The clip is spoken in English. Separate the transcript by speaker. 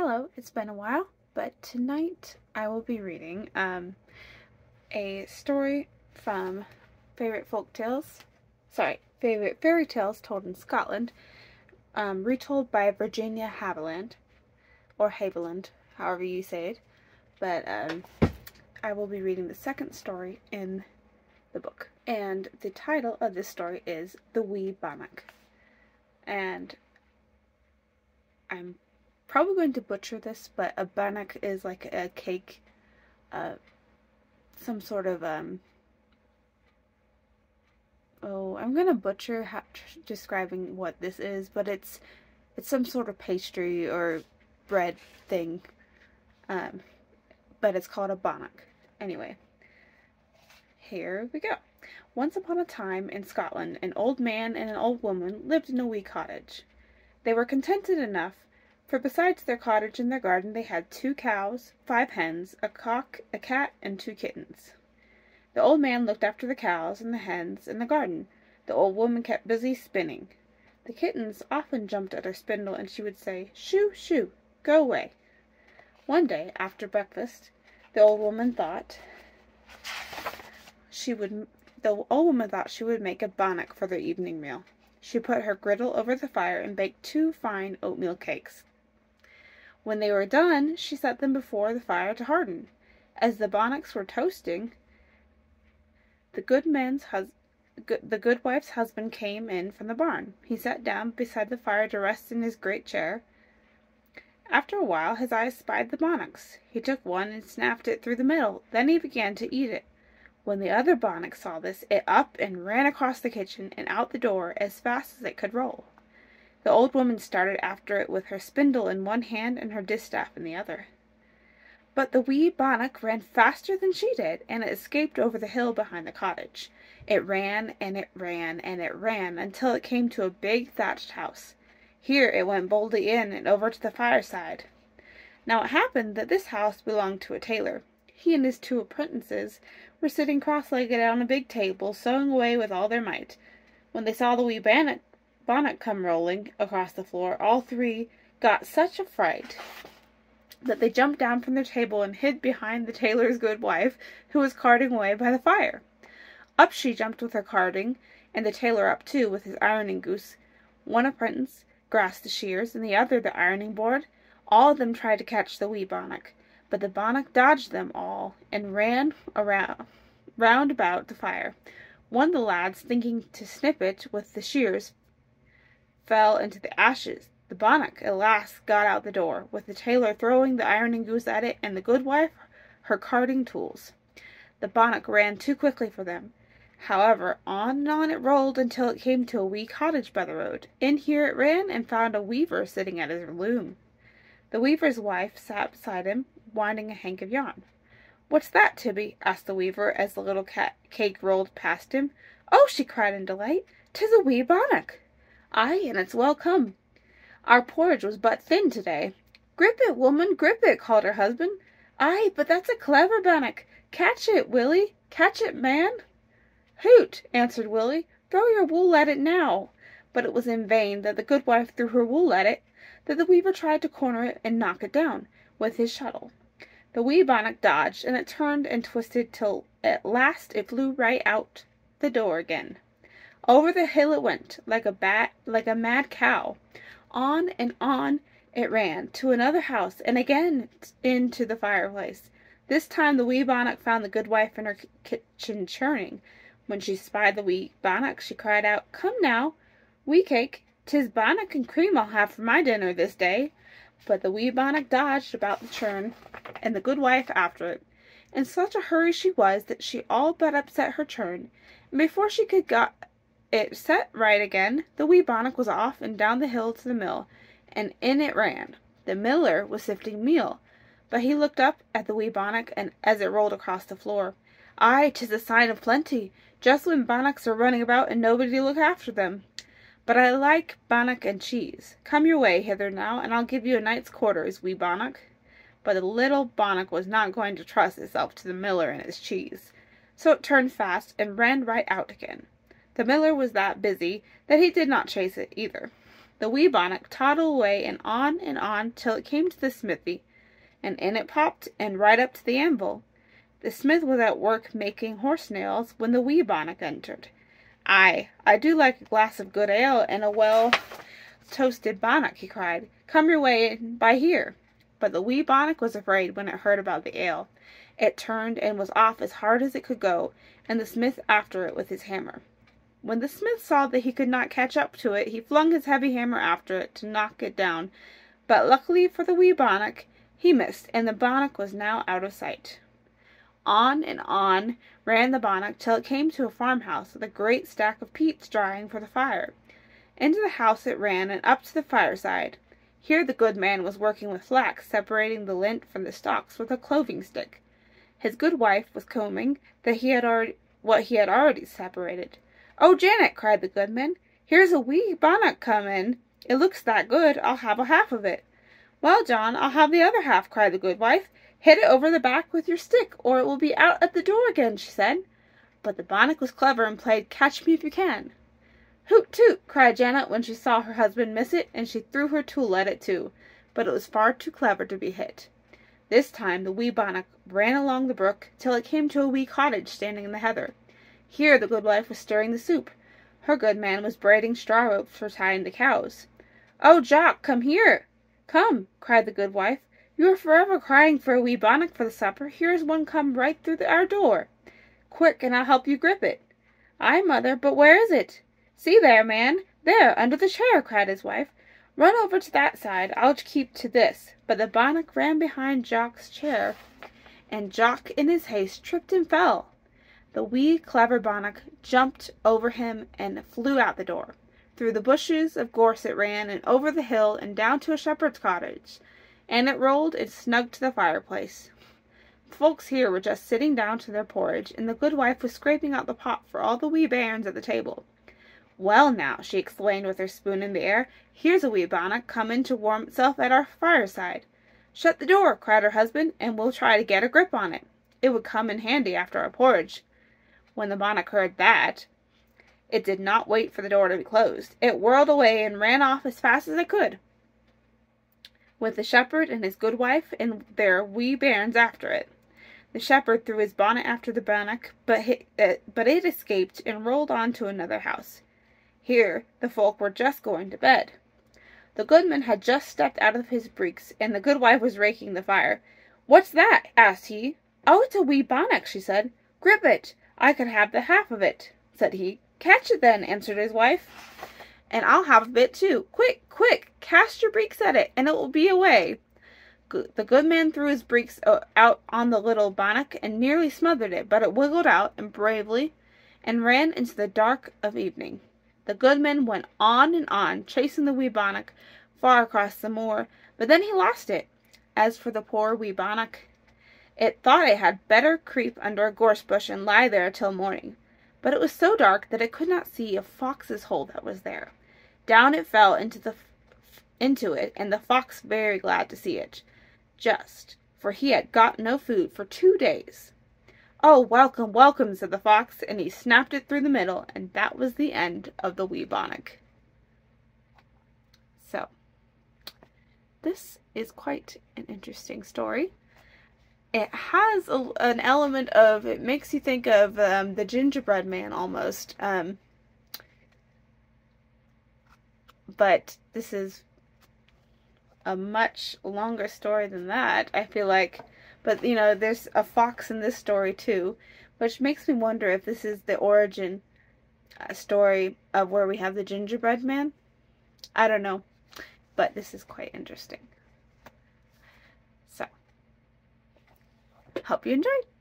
Speaker 1: Hello, it's been a while, but tonight I will be reading um, a story from Favorite Folk Tales, sorry, Favorite Fairy Tales Told in Scotland, um, retold by Virginia Haviland, or Haviland, however you say it, but um, I will be reading the second story in the book. And the title of this story is The Wee Bannock. And I'm probably going to butcher this, but a bannock is like a cake, uh, some sort of, um, oh, I'm gonna butcher how, describing what this is, but it's, it's some sort of pastry or bread thing, um, but it's called a bannock. Anyway, here we go. Once upon a time in Scotland, an old man and an old woman lived in a wee cottage. They were contented enough for besides their cottage and their garden they had two cows, five hens, a cock, a cat, and two kittens. The old man looked after the cows and the hens and the garden. The old woman kept busy spinning. The kittens often jumped at her spindle and she would say, Shoo, shoo, go away. One day, after breakfast, the old woman thought she would the old woman thought she would make a bannock for their evening meal. She put her griddle over the fire and baked two fine oatmeal cakes. When they were done, she set them before the fire to harden. As the bannocks were toasting, the good man's hus- the good wife's husband came in from the barn. He sat down beside the fire to rest in his great chair. After a while his eyes spied the bannocks. He took one and snapped it through the middle. Then he began to eat it. When the other bannock saw this, it up and ran across the kitchen and out the door as fast as it could roll. The old woman started after it with her spindle in one hand and her distaff in the other. But the wee bannock ran faster than she did, and it escaped over the hill behind the cottage. It ran and it ran and it ran until it came to a big thatched house. Here it went boldly in and over to the fireside. Now it happened that this house belonged to a tailor. He and his two apprentices were sitting cross-legged on a big table, sewing away with all their might. When they saw the wee bannock bonnet come rolling across the floor, all three got such a fright that they jumped down from their table and hid behind the tailor's good wife, who was carding away by the fire. Up she jumped with her carding, and the tailor up too with his ironing goose. One apprentice grasped the shears, and the other the ironing board. All of them tried to catch the wee bannock, but the bannock dodged them all and ran around round about the fire. One of the lads, thinking to snip it with the shears, fell into the ashes. The bannock at last got out the door, with the tailor throwing the ironing goose at it, and the goodwife her carding tools. The bannock ran too quickly for them. However, on and on it rolled until it came to a wee cottage by the road. In here it ran and found a weaver sitting at his loom. The weaver's wife sat beside him, winding a hank of yarn. What's that, Tibby? asked the weaver as the little cat cake rolled past him. Oh, she cried in delight, tis a wee bannock. Ay, and it's well come. Our porridge was but thin to-day. Grip it, woman, grip it, called her husband. Ay, but that's a clever bannock. Catch it, Willie. Catch it, man. Hoot, answered Willie. Throw your wool at it now. But it was in vain that the goodwife threw her wool at it, that the weaver tried to corner it and knock it down with his shuttle. The wee bannock dodged, and it turned and twisted till at last it flew right out the door again. Over the hill it went, like a bat, like a mad cow. On and on it ran, to another house, and again into the fireplace. This time the wee bannock found the good wife in her kitchen churning. When she spied the wee bannock, she cried out, Come now, wee cake, tis bannock and cream I'll have for my dinner this day. But the wee bannock dodged about the churn, and the good wife after it. In such a hurry she was that she all but upset her churn, and before she could got it set right again, the wee bannock was off and down the hill to the mill, and in it ran. The miller was sifting meal, but he looked up at the wee bannock and as it rolled across the floor. Ay, 'tis a sign of plenty, just when bannocks are running about and nobody to look after them. But I like bannock and cheese. Come your way hither now, and I'll give you a night's quarters, wee bannock. But the little bannock was not going to trust itself to the miller and his cheese, so it turned fast and ran right out again. The miller was that busy that he did not chase it either. the wee bannock toddled away and on and on till it came to the smithy, and in it popped and right up to the anvil. The smith was at work making horse nails when the wee bannock entered. Ay, I do like a glass of good ale and a well toasted bannock, he cried. Come your way by here. But the wee bannock was afraid when it heard about the ale. It turned and was off as hard as it could go, and the smith after it with his hammer. When the smith saw that he could not catch up to it, he flung his heavy hammer after it to knock it down, but luckily for the wee bannock, he missed, and the bannock was now out of sight. On and on ran the bannock till it came to a farmhouse with a great stack of peats drying for the fire. Into the house it ran and up to the fireside. Here the good man was working with flax, separating the lint from the stalks with a cloving stick. His good wife was combing that he had already what he had already separated. "Oh, Janet!" cried the goodman, "here's a wee bannock come in. It looks that good, I'll have a half of it." "Well, John, I'll have the other half," cried the goodwife. "Hit it over the back with your stick, or it will be out at the door again," she said. But the bannock was clever and played catch me if you can. "Hoot toot!" cried Janet when she saw her husband miss it, and she threw her tool at it too, but it was far too clever to be hit. This time the wee bannock ran along the brook till it came to a wee cottage standing in the heather. Here the goodwife was stirring the soup. Her good man was braiding straw ropes for tying the cows. "Oh, Jock, come here! Come!" cried the goodwife. "You are forever crying for a wee bannock for the supper. Here is one come right through our door. Quick, and I'll help you grip it." "Ay, mother, but where is it?" "See there, man! There, under the chair!" cried his wife. "Run over to that side. I'll keep to this." But the bannock ran behind Jock's chair, and Jock in his haste tripped and fell. The wee clever bannock jumped over him and flew out the door. Through the bushes of gorse it ran, and over the hill, and down to a shepherd's cottage, and it rolled and snug to the fireplace. The folks here were just sitting down to their porridge, and the goodwife was scraping out the pot for all the wee bairns at the table. "Well, now," she exclaimed with her spoon in the air, "here's a wee bannock come in to warm itself at our fireside." "Shut the door," cried her husband, "and we'll try to get a grip on it. It would come in handy after our porridge. When the bannock heard that, it did not wait for the door to be closed. It whirled away and ran off as fast as it could, with the shepherd and his good wife and their wee bairns after it. The shepherd threw his bonnet after the bannock, but, uh, but it escaped and rolled on to another house. Here the folk were just going to bed. The goodman had just stepped out of his breeks, and the goodwife was raking the fire. "What's that?" asked he. "Oh, it's a wee bannock," she said. "Grip it. I can have the half of it," said he. "Catch it then," answered his wife, "and I'll have a bit too. Quick, quick, cast your breeks at it, and it will be away." The good man threw his breeks uh, out on the little bannock and nearly smothered it, but it wiggled out and bravely and ran into the dark of evening. The goodman went on and on, chasing the wee bannock far across the moor, but then he lost it. As for the poor wee bannock, it thought it had better creep under a gorse bush and lie there till morning. But it was so dark that it could not see a fox's hole that was there. Down it fell into the into it, and the fox very glad to see it, just, for he had got no food for two days. Oh, welcome, welcome, said the fox, and he snapped it through the middle, and that was the end of the wee bannock. So, this is quite an interesting story it has a, an element of it makes you think of um, the gingerbread man almost um, but this is a much longer story than that i feel like. But you know there's a fox in this story too which makes me wonder if this is the origin uh, story of where we have the gingerbread man. I don't know but this is quite interesting Hope you enjoyed.